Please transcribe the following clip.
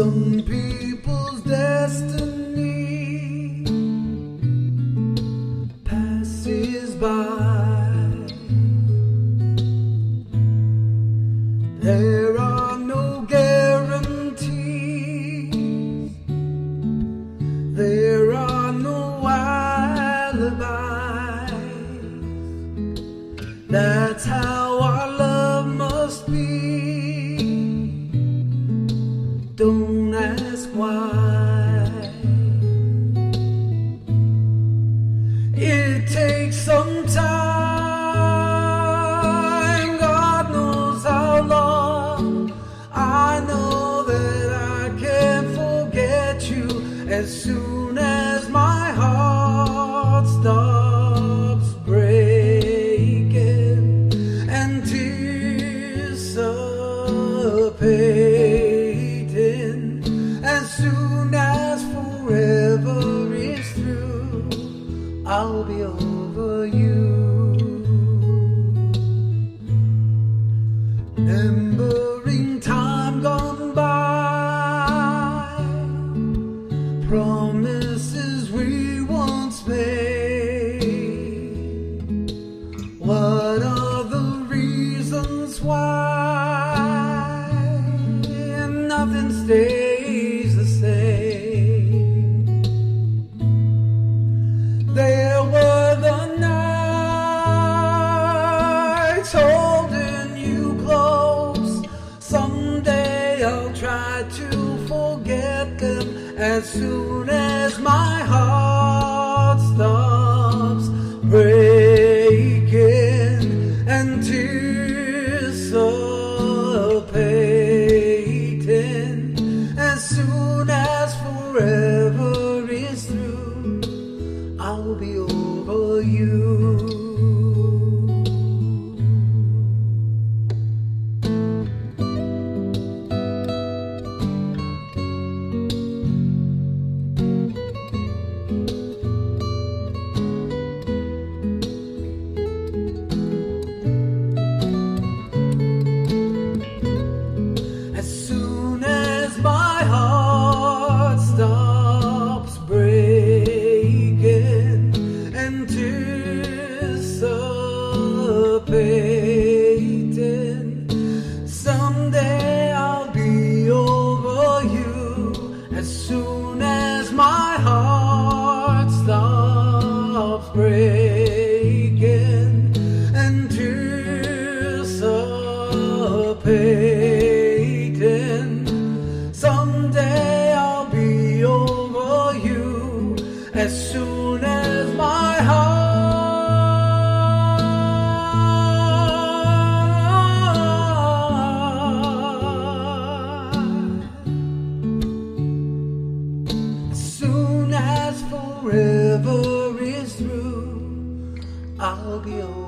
Some people's destiny passes by. There are no guarantees. There are no alibis. That's how our love must be. Don't Takes some time. God knows how long. I know that I can't forget you as soon as my heart stops over you. Remembering time gone by, promises we once made. What are the reasons why nothing stays second as soon as my heart stops breaking and tears are painting as soon as forever. Someday I'll be over you as soon as my heart. As soon as forever is through, I'll be over.